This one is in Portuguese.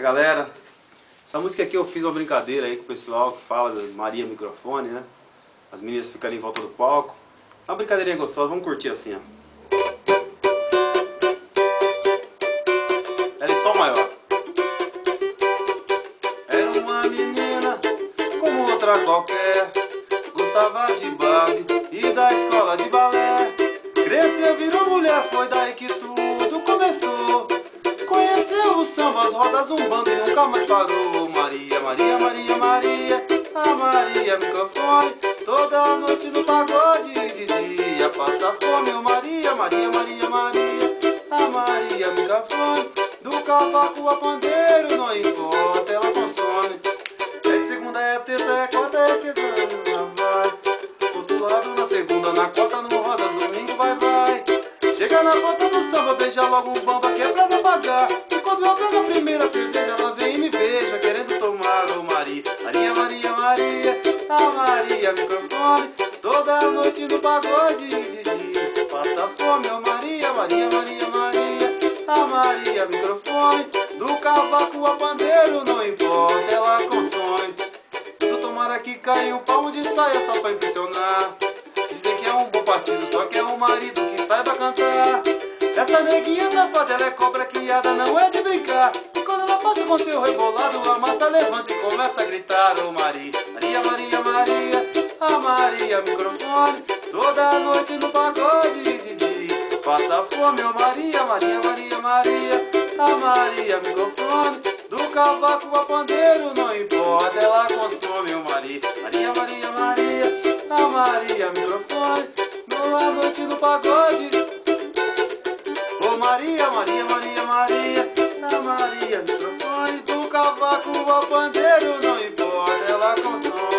Galera, essa música aqui eu fiz uma brincadeira aí com o pessoal que fala de Maria Microfone, né? As meninas ficam em volta do palco. Uma brincadeirinha gostosa, vamos curtir assim, ó. Ela é só maior. Era uma menina como outra qualquer. Gostava de Barbie e da escola de balé. Cresceu, virou mulher, foi daí samba, as rodas, um bando e nunca mais parou. Maria, Maria, Maria, Maria, a Maria microfone. Toda noite no pagode de dia passa fome. Oh, Maria, Maria, Maria, Maria, a Maria microfone. Do cavaco a pandeiro, não importa, ela consome. É de segunda, é terça, é quarta, é quinta, vai. Consulado na segunda, na quarta, no rosas, domingo, vai, vai. Chega na porta do samba, beija logo um bamba que é pra não pagar. E quando eu pego a primeira cerveja, ela vem e me beija, querendo tomar, oh, Maria. Maria, Maria, Maria, a Maria microfone. Toda noite no pagode. Passa fome, ô Maria, Maria, Maria, Maria, a Maria microfone. Do cavaco a pandeiro, não importa, ela consome. Se eu tomar aqui, caiu um palmo de saia só pra impressionar. Dizem que é um bom partido, só que é um marido que saiba cantar. Essa neguinha safada, ela é cobra criada, não é de brincar. E quando ela passa com seu rebolado, a massa levanta e começa a gritar: Ô oh, Maria, Maria, Maria, Maria, a Maria microfone. Toda noite no pagode de dia. Passa fome, ô oh, Maria, Maria, Maria, Maria, a Maria microfone. Do cavaco a pandeiro, não importa, ela consome, pagode. Ô Maria, Maria, Maria, Maria, a Maria microfone. Do cavaco a pandeiro, não importa, ela consome.